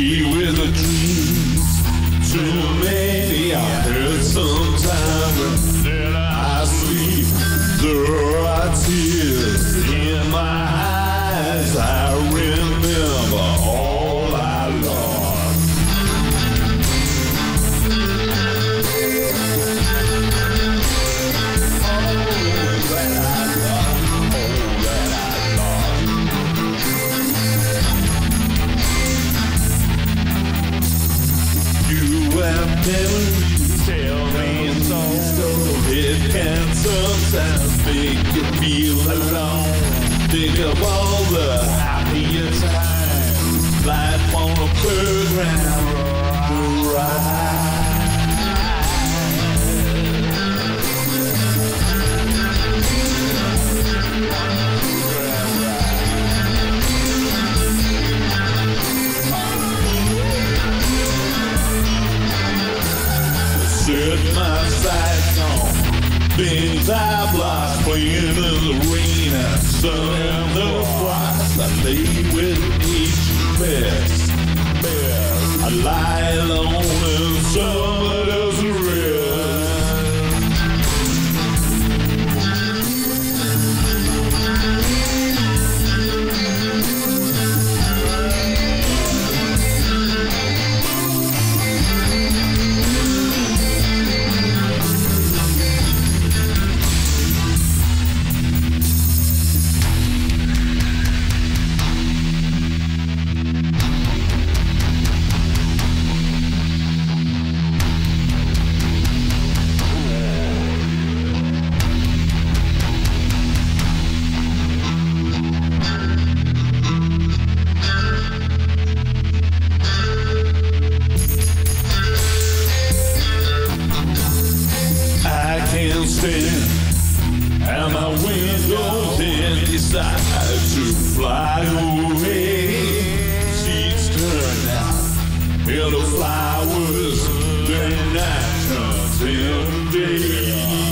with a dream. I'm. Tell me it's all so it can sometimes make you feel alone. Think of all the happier times, life on a playground, the ride. Sights on things I've lost playing in the arena. And the frost, I lay with each best. I lie alone and someone Little flowers, their national till day.